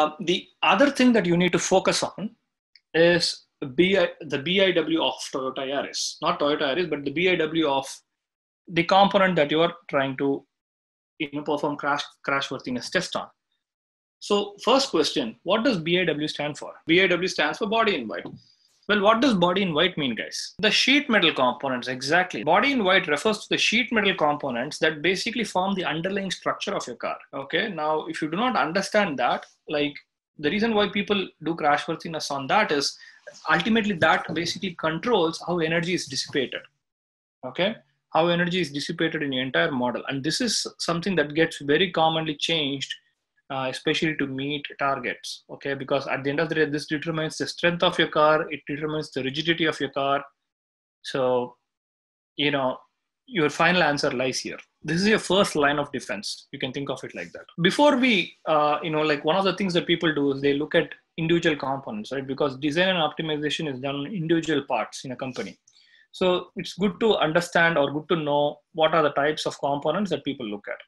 Uh, the other thing that you need to focus on is BI, the BIW of Toyota Yaris, not Toyota Yaris, but the BIW of the component that you are trying to you know, perform crash crashworthiness test on. So first question, what does BIW stand for? BIW stands for body in white. Well, what does body in white mean, guys? The sheet metal components, exactly. Body in white refers to the sheet metal components that basically form the underlying structure of your car. Okay, now if you do not understand that, like the reason why people do crashworthiness on that is ultimately that basically controls how energy is dissipated. Okay, how energy is dissipated in your entire model. And this is something that gets very commonly changed uh, especially to meet targets okay? Because at the end of the day this determines the strength of your car it determines the rigidity of your car. So you know your final answer lies here. This is your first line of defense. You can think of it like that. Before we uh, you know like one of the things that people do is they look at individual components right? Because design and optimization is done on individual parts in a company. So it's good to understand or good to know what are the types of components that people look at.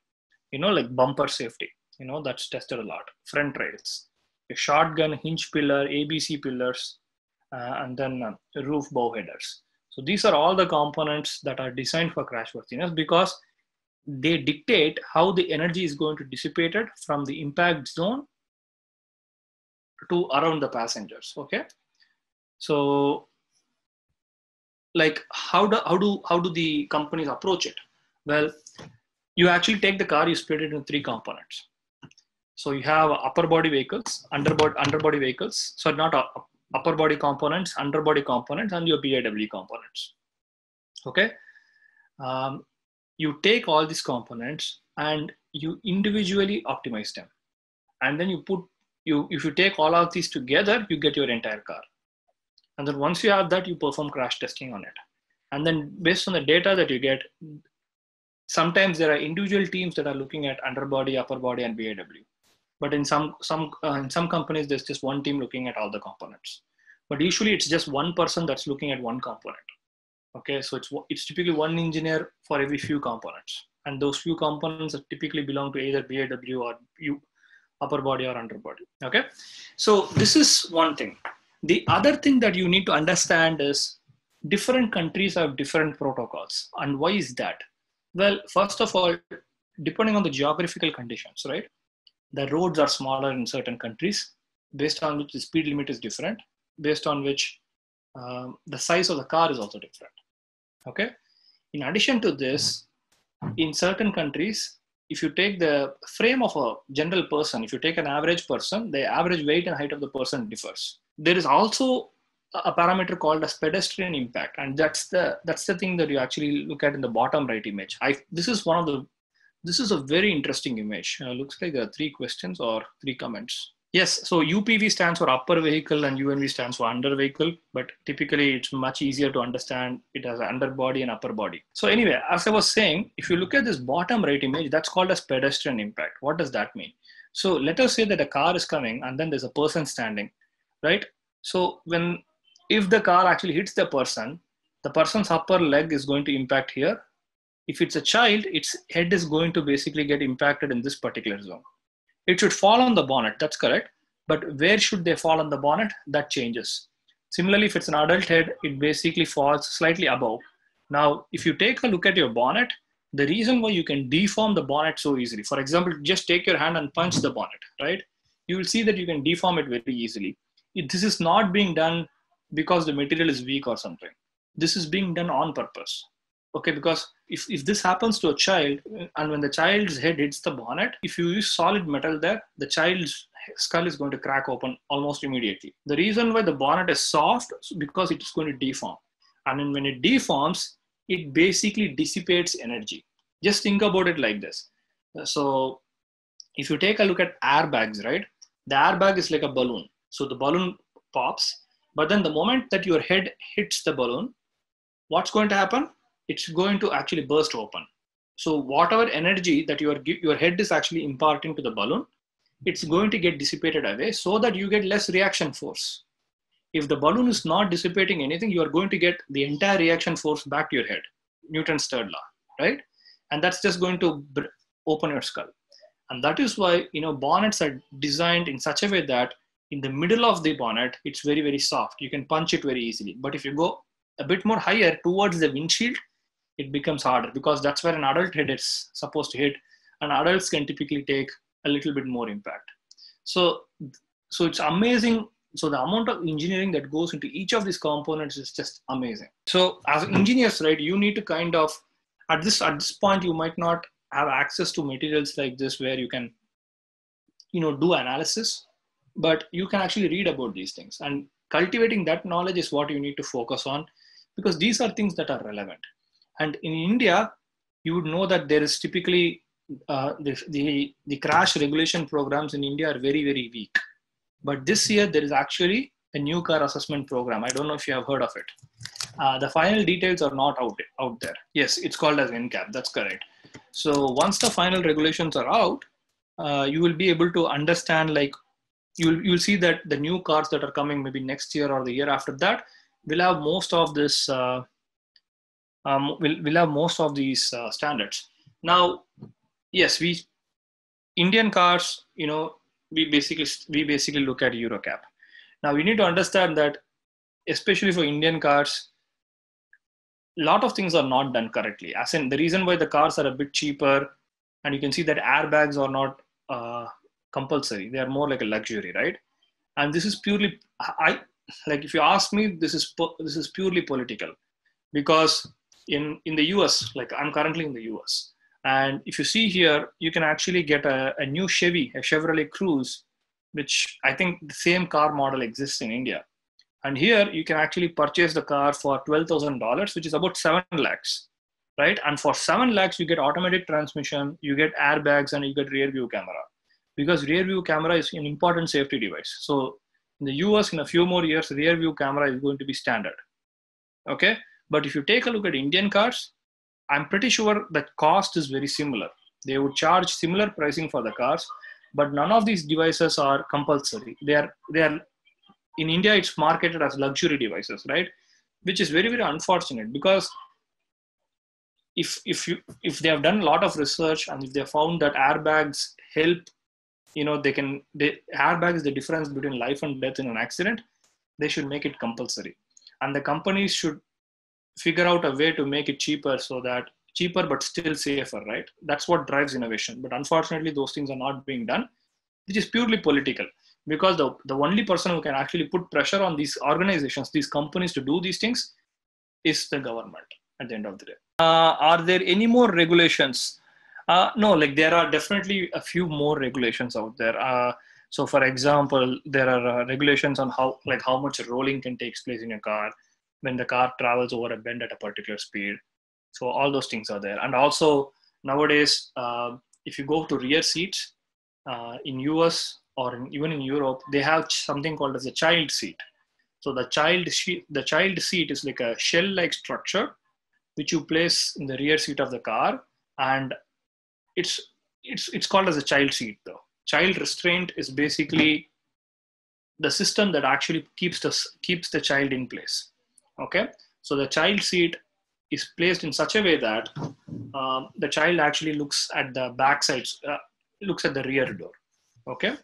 You know like bumper safety you know that's tested a lot. Front rails a shotgun hinge pillar abc pillars uh, and then uh, roof bow headers. So these are all the components that are designed for crashworthiness because they dictate how the energy is going to dissipated from the impact zone to around the passengers okay? So like how do how do how do the companies approach it? Well you actually take the car you split it into three components so you have upper body vehicles, underbody, underbody vehicles. So not upper body components, underbody components, and your BIW components. Okay. Um, you take all these components and you individually optimize them. And then you put, you if you take all of these together, you get your entire car. And then once you have that, you perform crash testing on it. And then based on the data that you get, sometimes there are individual teams that are looking at underbody, upper body, and BIW but in some some uh, in some companies there's just one team looking at all the components. But usually it's just one person that's looking at one component. Okay so it's it's typically one engineer for every few components. And those few components typically belong to either BIW or you upper body or underbody okay so this is one thing. The other thing that you need to understand is different countries have different protocols. And why is that? Well first of all depending on the geographical conditions right the roads are smaller in certain countries based on which the speed limit is different based on which um, the size of the car is also different. Okay? In addition to this in certain countries if you take the frame of a general person if you take an average person the average weight and height of the person differs. There is also a parameter called as pedestrian impact and that's the that's the thing that you actually look at in the bottom right image. I this is one of the this is a very interesting image. Uh, looks like there are three questions or three comments. Yes, so UPV stands for upper vehicle and UNV stands for under vehicle, but typically it's much easier to understand it as an underbody and upper body. So anyway, as I was saying, if you look at this bottom right image, that's called as pedestrian impact. What does that mean? So let us say that a car is coming and then there's a person standing, right? So when, if the car actually hits the person, the person's upper leg is going to impact here if it's a child, its head is going to basically get impacted in this particular zone. It should fall on the bonnet, that's correct. But where should they fall on the bonnet? That changes. Similarly, if it's an adult head, it basically falls slightly above. Now, if you take a look at your bonnet, the reason why you can deform the bonnet so easily, for example, just take your hand and punch the bonnet, right? You will see that you can deform it very easily. This is not being done because the material is weak or something. This is being done on purpose okay because if, if this happens to a child and when the child's head hits the bonnet if you use solid metal there the child's skull is going to crack open almost immediately. The reason why the bonnet is soft is because it is going to deform. And then when it deforms it basically dissipates energy. Just think about it like this. So if you take a look at airbags right the airbag is like a balloon. So the balloon pops but then the moment that your head hits the balloon what's going to happen it's going to actually burst open. So whatever energy that your, your head is actually imparting to the balloon, it's going to get dissipated away so that you get less reaction force. If the balloon is not dissipating anything, you are going to get the entire reaction force back to your head, Newton's third law, right? And that's just going to open your skull. And that is why, you know, bonnets are designed in such a way that in the middle of the bonnet, it's very, very soft. You can punch it very easily. But if you go a bit more higher towards the windshield, it becomes harder because that's where an adult head is supposed to hit. And adults can typically take a little bit more impact. So, so it's amazing. So the amount of engineering that goes into each of these components is just amazing. So as engineers, right, you need to kind of at this at this point you might not have access to materials like this where you can, you know, do analysis, but you can actually read about these things and cultivating that knowledge is what you need to focus on because these are things that are relevant. And in India, you would know that there is typically uh, the, the, the crash regulation programs in India are very, very weak. But this year, there is actually a new car assessment program. I don't know if you have heard of it. Uh, the final details are not out, out there. Yes, it's called as NCAP. That's correct. So once the final regulations are out, uh, you will be able to understand like you'll you'll see that the new cars that are coming maybe next year or the year after that will have most of this uh, um, will we'll have most of these uh, standards. Now, yes, we Indian cars, you know, we basically we basically look at Euro NCAP. Now we need to understand that, especially for Indian cars, a lot of things are not done correctly. As in the reason why the cars are a bit cheaper, and you can see that airbags are not uh, compulsory; they are more like a luxury, right? And this is purely I like if you ask me, this is this is purely political, because in in the US, like I'm currently in the US, and if you see here, you can actually get a, a new Chevy, a Chevrolet Cruze, which I think the same car model exists in India. And here you can actually purchase the car for $12,000, which is about 7 lakhs, right? And for 7 lakhs, you get automatic transmission, you get airbags, and you get rear view camera. Because rear view camera is an important safety device. So in the US, in a few more years, rear view camera is going to be standard. Okay. But if you take a look at Indian cars, I'm pretty sure the cost is very similar. They would charge similar pricing for the cars, but none of these devices are compulsory. They are they are in India. It's marketed as luxury devices, right? Which is very very unfortunate because if if you if they have done a lot of research and if they found that airbags help, you know they can they, is the difference between life and death in an accident, they should make it compulsory, and the companies should figure out a way to make it cheaper so that cheaper but still safer right? That's what drives innovation. But unfortunately those things are not being done which is purely political. Because the, the only person who can actually put pressure on these organizations these companies to do these things is the government at the end of the day. Uh, are there any more regulations? Uh, no like there are definitely a few more regulations out there. Uh, so for example there are uh, regulations on how like how much rolling can take place in a car when the car travels over a bend at a particular speed. So all those things are there. And also nowadays, uh, if you go to rear seats uh, in US or in, even in Europe, they have something called as a child seat. So the child seat, the child seat is like a shell-like structure which you place in the rear seat of the car, and it's it's it's called as a child seat though. Child restraint is basically the system that actually keeps the keeps the child in place okay? So the child seat is placed in such a way that um, the child actually looks at the back side uh, looks at the rear door. Okay